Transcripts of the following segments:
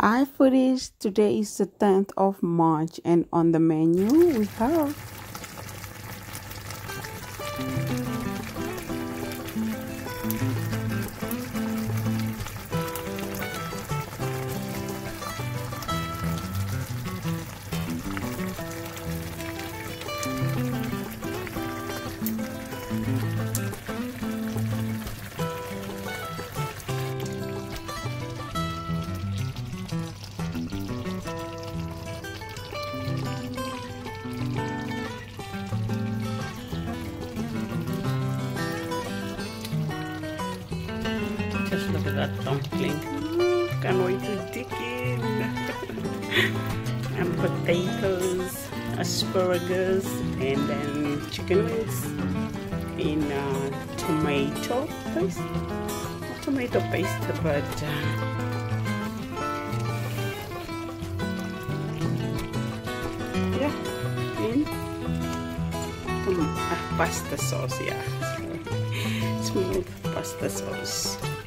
Hi foodies, today is the 10th of March and on the menu we have Just look at that dumpling. Can't wait to dig in. and potatoes, asparagus, and then chicken wings in uh, tomato paste. Not tomato paste, but uh, ah, pasta sauce. Yeah, smooth pasta sauce.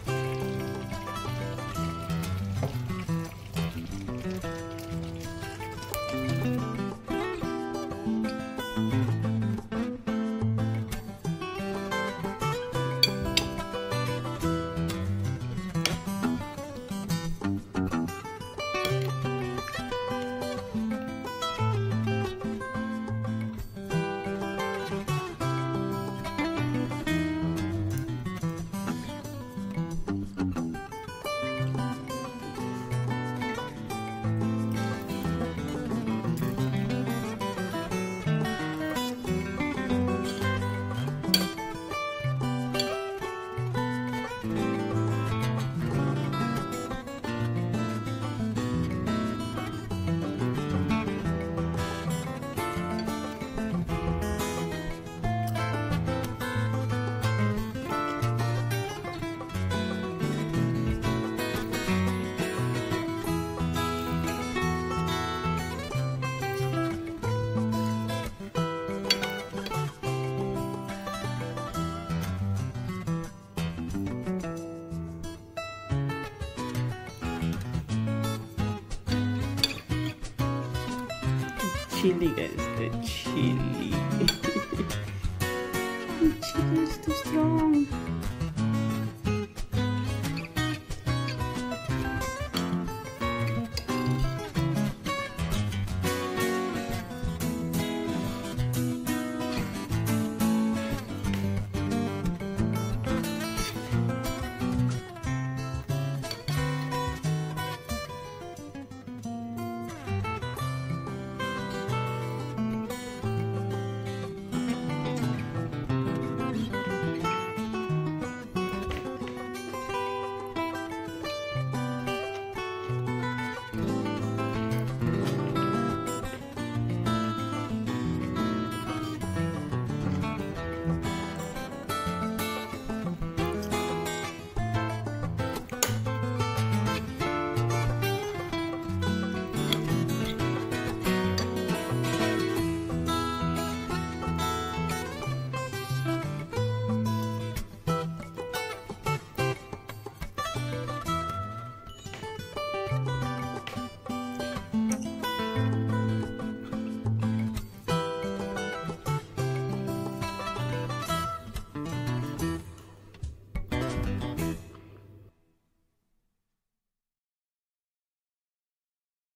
Chili guys. The chili. The chili is too strong